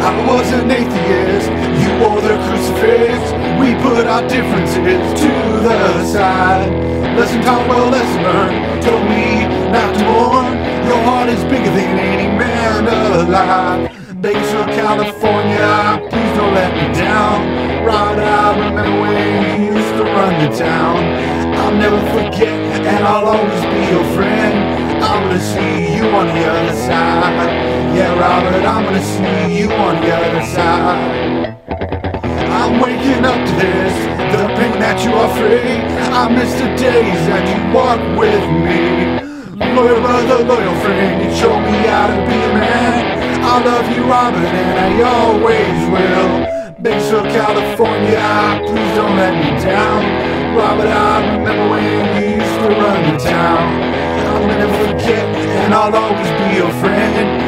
I was an atheist, you wore the crucifix. We put our differences to the side. Lesson taught, well, lesson learned. Told me not to mourn. Your heart is bigger than any man alive. Berkeley, California, please don't let me down. Right, I remember when you used to run the town. I'll never forget, and I'll always be your friend. I'm gonna see you on the Robert, I'm gonna see you on the other side. I'm waking up to this, the pain that you are free. I miss the days that you walk with me. Loyal brother, loyal friend, you show me how to be a man. I love you, Robert, and I always will. Berkeley, California, please don't let me down. Robert, I remember when you used to run the town. I'll never forget, and I'll always be your friend.